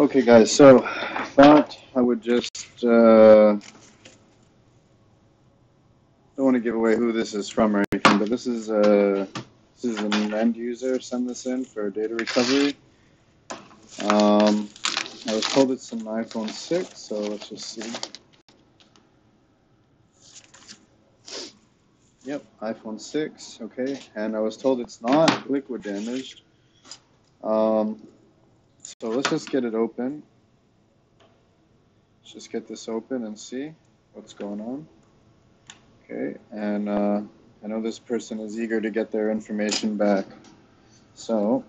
Okay, guys, so thought I would just, uh, don't want to give away who this is from or anything, but this is, uh, this is an end user send this in for data recovery. Um, I was told it's an iPhone 6, so let's just see. Yep, iPhone 6, okay, and I was told it's not liquid damaged. Um, so let's just get it open. Let's just get this open and see what's going on. Okay, and uh, I know this person is eager to get their information back. So,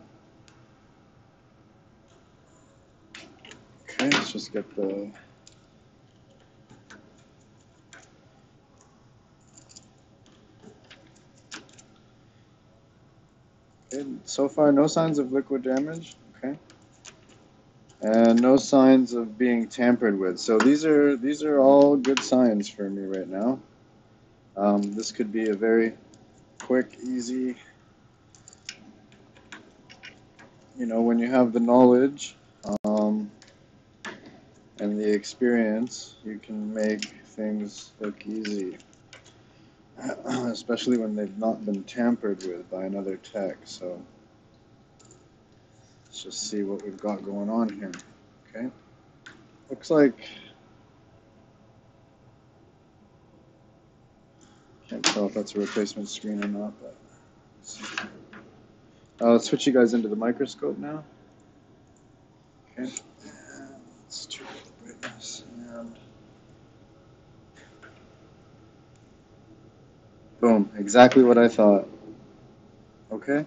okay, let's just get the. Okay, so far, no signs of liquid damage. And no signs of being tampered with. So these are these are all good signs for me right now. Um, this could be a very quick, easy. You know, when you have the knowledge um, and the experience, you can make things look easy. Especially when they've not been tampered with by another tech. So. Let's just see what we've got going on here. Okay. Looks like can't tell if that's a replacement screen or not, but let's, uh, switch you guys into the microscope now. Okay. Let's turn the brightness and boom, exactly what I thought. Okay.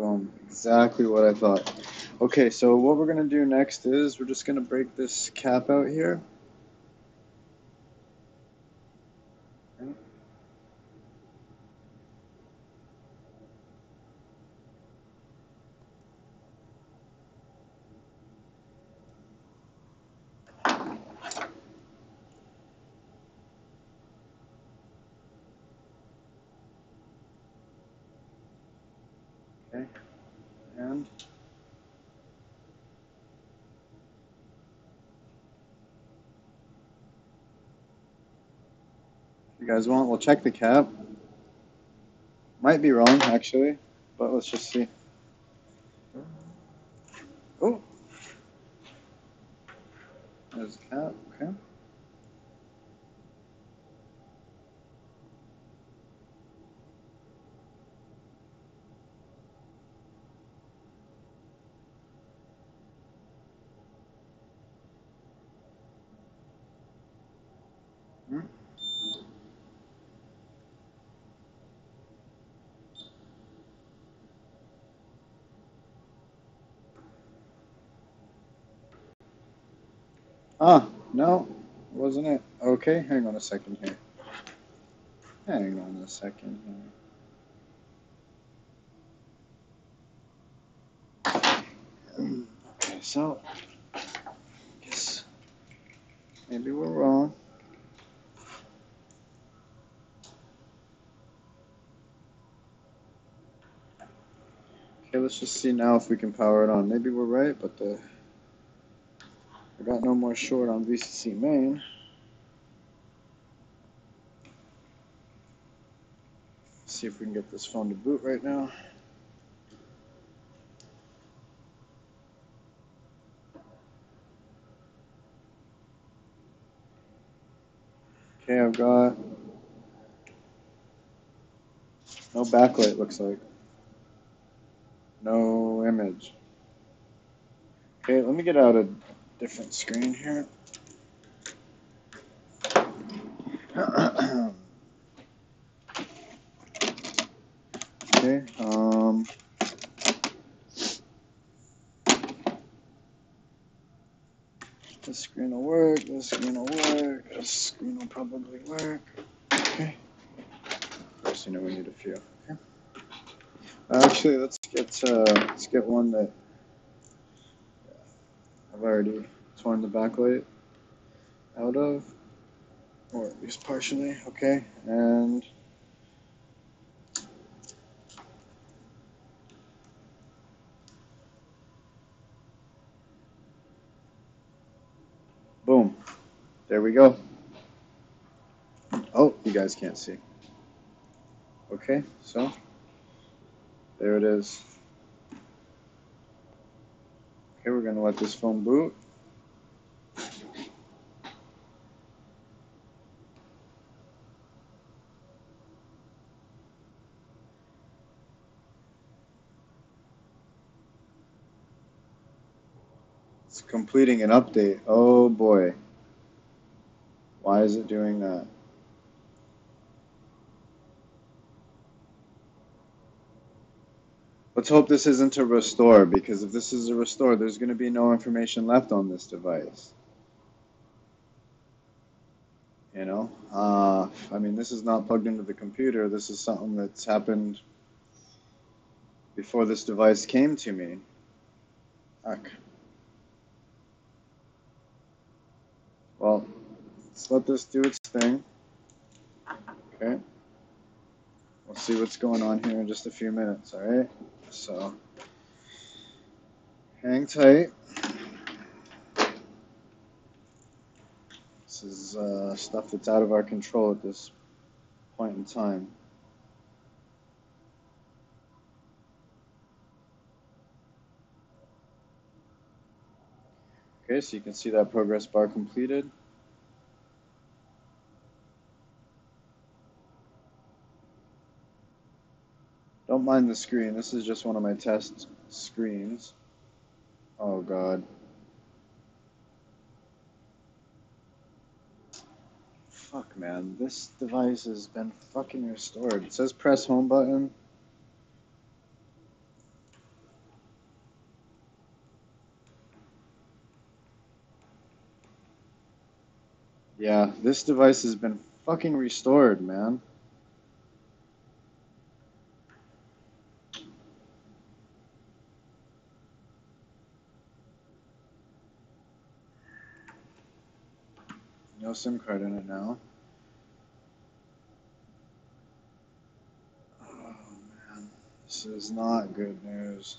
Boom, exactly what I thought. Okay, so what we're gonna do next is we're just gonna break this cap out here. Okay, and if you guys want, we'll check the cap. Might be wrong, actually, but let's just see. Oh, there's the cap, okay. Hmm. Ah, no, wasn't it? Okay, hang on a second here. Hang on a second here. Okay, so, guess maybe we're wrong. Okay, let's just see now if we can power it on. Maybe we're right, but the I got no more short on VCC main. See if we can get this phone to boot right now. Okay, I've got no backlight looks like. No image. Okay, let me get out a different screen here. okay, um, this screen will work, this screen will work, this screen will probably work. Okay. First, you know we need a few. Okay. Actually, let's get uh, let's get one that I've already torn the backlight out of, or at least partially, okay, and boom, there we go. Oh, you guys can't see. Okay, so there it is. We're gonna let this phone boot. It's completing an update. Oh boy. Why is it doing that? Let's hope this isn't a restore, because if this is a restore, there's going to be no information left on this device. You know? Uh, I mean, this is not plugged into the computer. This is something that's happened before this device came to me. Fuck. Well, let's let this do its thing. Okay. We'll see what's going on here in just a few minutes, alright? So, hang tight. This is uh, stuff that's out of our control at this point in time. Okay, so you can see that progress bar completed. Don't mind the screen, this is just one of my test screens. Oh god. Fuck man, this device has been fucking restored. It says press home button. Yeah, this device has been fucking restored, man. No SIM card in it now. Oh man, this is not good news.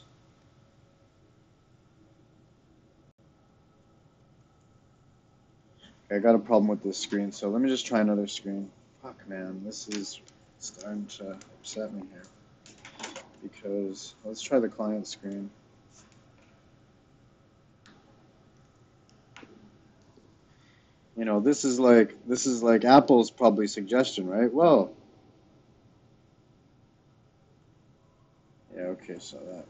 Okay, I got a problem with this screen, so let me just try another screen. Fuck man, this is starting to upset me here. Because, let's try the client screen. You know, this is like, this is like Apple's probably suggestion, right? Well, yeah, okay, so that,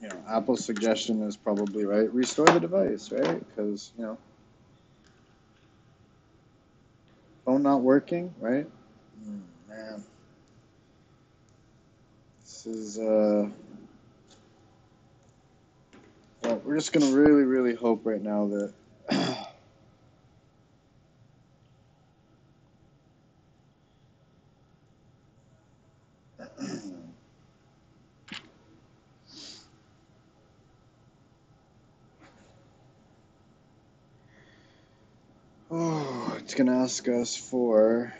you know, Apple's suggestion is probably right. Restore the device, right? Because, you know, phone not working, right? Mm, man. This is, uh, well, we're just to really, really hope right now that Oh, it's going to ask us for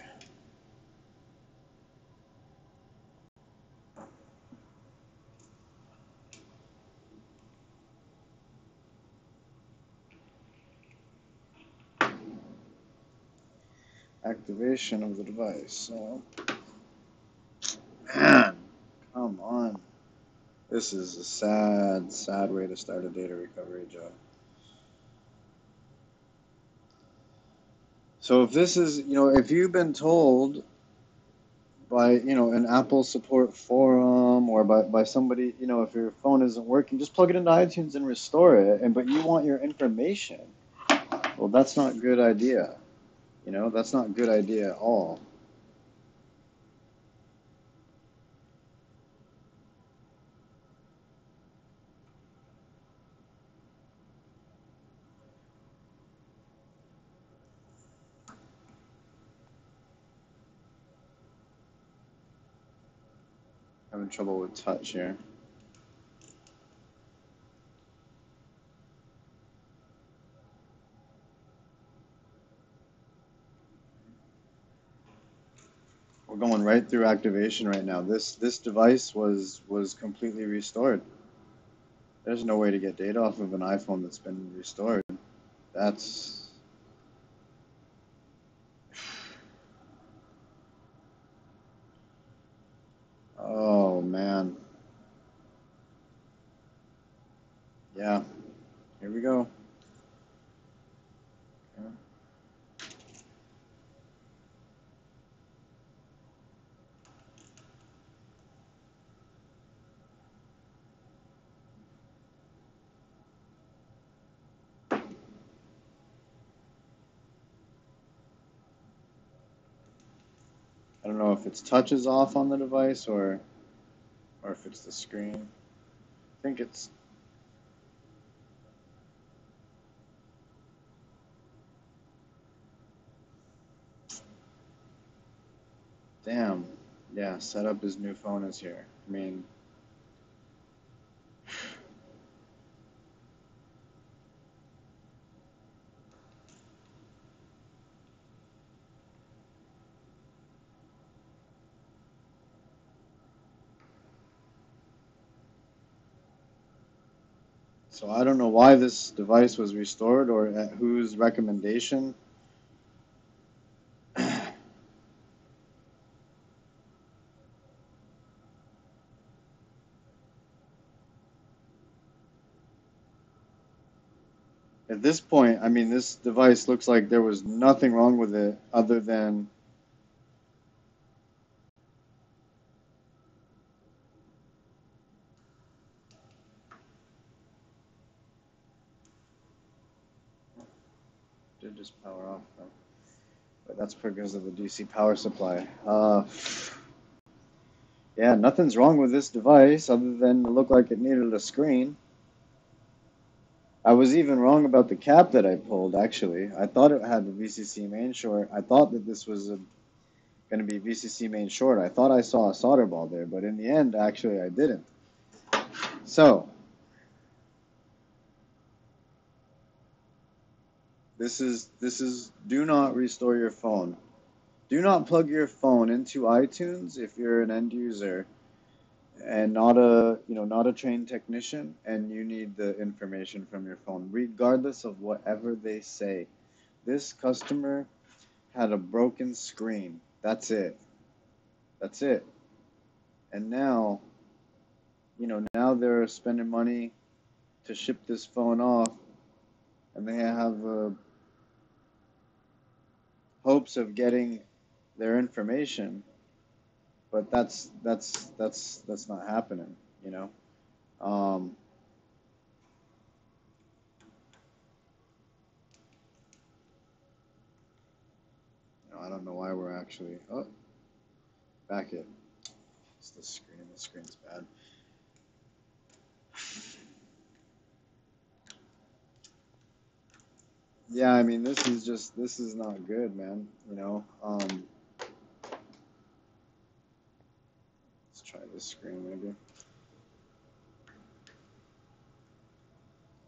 activation of the device. So, man, come on. This is a sad, sad way to start a data recovery job. So if this is, you know, if you've been told by, you know, an Apple support forum or by, by somebody, you know, if your phone isn't working, just plug it into iTunes and restore it. And but you want your information. Well, that's not a good idea. You know, that's not a good idea at all. Having trouble with touch here. We're going right through activation right now. This this device was was completely restored. There's no way to get data off of an iPhone that's been restored. That's Yeah. Here we go. I don't know if it's touches off on the device or or if it's the screen. I think it's Damn. Yeah, set up his new phone is here. I mean So I don't know why this device was restored or at whose recommendation. At this point, I mean, this device looks like there was nothing wrong with it other than did just power off though. But that's because of the DC power supply. Uh, yeah, nothing's wrong with this device other than it looked like it needed a screen. I was even wrong about the cap that I pulled, actually. I thought it had the VCC main short. I thought that this was going to be VCC main short. I thought I saw a solder ball there, but in the end, actually, I didn't. So, this is this is do not restore your phone. Do not plug your phone into iTunes if you're an end user and not a you know not a trained technician and you need the information from your phone. Regardless of whatever they say this customer had a broken screen. That's it. That's it. And now you know now they're spending money to ship this phone off and they have uh, hopes of getting their information but that's that's that's that's not happening you know? Um, I don't know why we're actually oh back it. It's the screen the screen's bad. Yeah I mean this is just this is not good man you know? Um, try this screen maybe.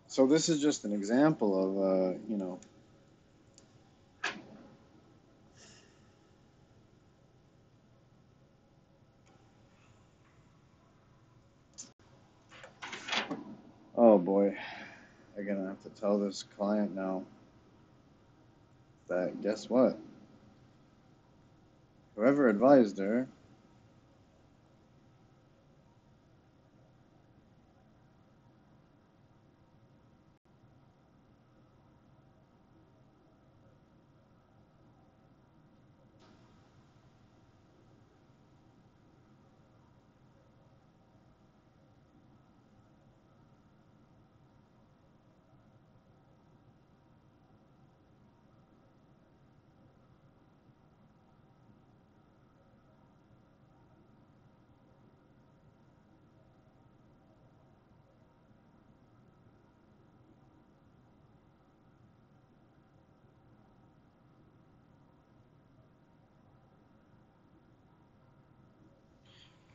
So this is just an example of, uh, you know, oh boy, I'm gonna have to tell this client now that guess what? Whoever advised her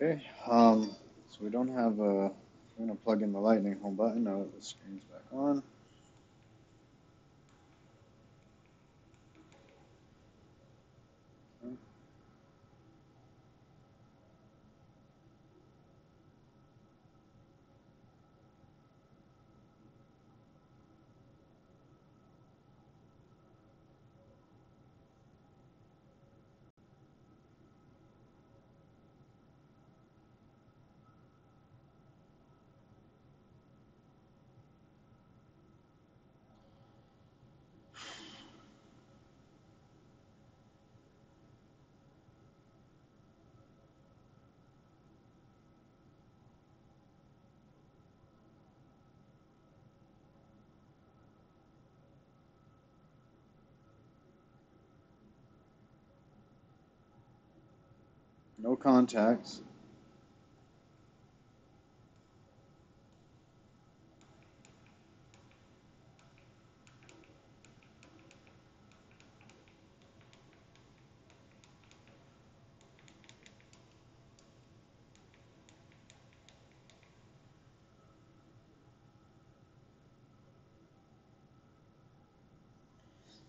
Okay, um, so we don't have a, I'm gonna plug in the lightning home button now that the screen's back on. No contacts.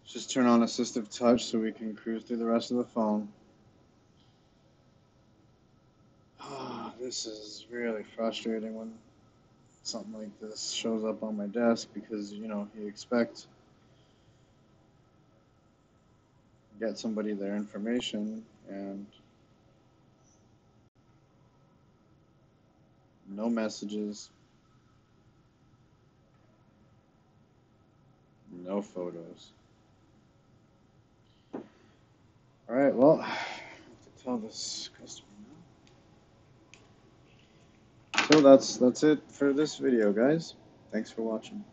Just turn on assistive touch so we can cruise through the rest of the phone. Ah, this is really frustrating when something like this shows up on my desk because you know you expect get somebody their information and no messages no photos. All right well I have to tell this customer so that's that's it for this video guys. Thanks for watching